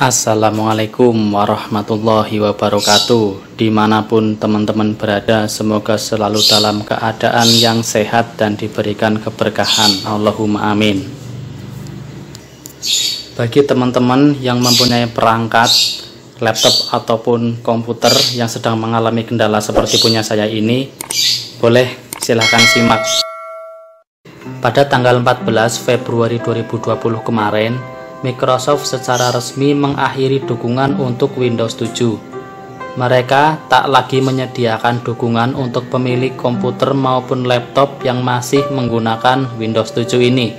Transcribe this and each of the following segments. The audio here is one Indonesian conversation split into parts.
Assalamualaikum warahmatullahi wabarakatuh. Di mana pun teman-teman berada Semoga selalu dalam keadaan yang sehat Dan diberikan keberkahan. Allahumma amin. Bagi teman-teman yang mempunyai perangkat Laptop ataupun komputer Yang sedang mengalami kendala seperti punya saya ini Boleh silahkan simak. Pada tanggal 14 Februari 2020 kemarin Microsoft secara resmi mengakhiri dukungan untuk Windows 7. Mereka tak lagi menyediakan dukungan untuk pemilik komputer maupun laptop yang masih menggunakan Windows 7 ini.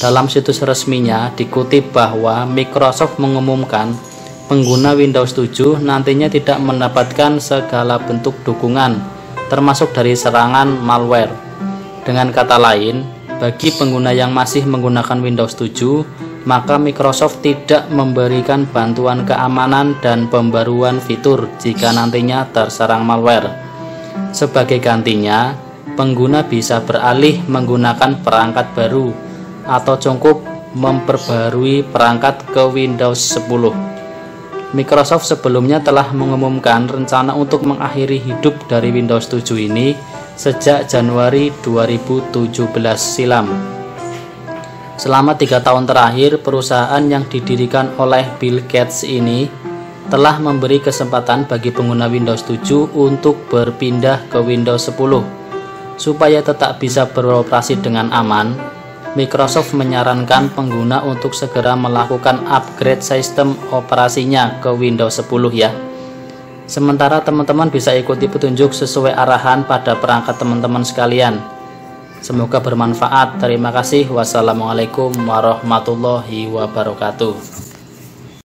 Dalam situs resminya dikutip bahwa Microsoft mengumumkan pengguna Windows 7 nantinya tidak mendapatkan segala bentuk dukungan, termasuk dari serangan malware. Dengan kata lain, bagi pengguna yang masih menggunakan Windows 7, maka Microsoft tidak memberikan bantuan keamanan dan pembaruan fitur jika nantinya terserang malware. Sebagai gantinya, pengguna bisa beralih menggunakan perangkat baru atau cukup memperbarui perangkat ke Windows 10. Microsoft sebelumnya telah mengumumkan rencana untuk mengakhiri hidup dari Windows 7 ini sejak Januari 2017 silam. Selama tiga tahun terakhir, perusahaan yang didirikan oleh Bill Gates ini telah memberi kesempatan bagi pengguna Windows 7 untuk berpindah ke Windows 10. Supaya tetap bisa beroperasi dengan aman, Microsoft menyarankan pengguna untuk segera melakukan upgrade sistem operasinya ke Windows 10 ya. Sementara teman-teman bisa ikuti petunjuk sesuai arahan pada perangkat teman-teman sekalian. Semoga bermanfaat. Terima kasih. Wassalamualaikum warahmatullahi wabarakatuh.